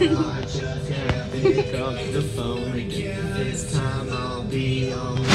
I just can't pick up the phone again. This time I'll be on